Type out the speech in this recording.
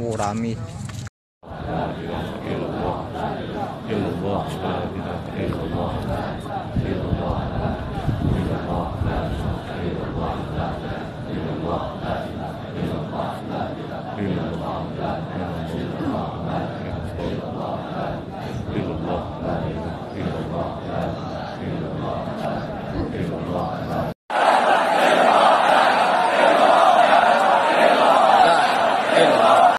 Oh, rame.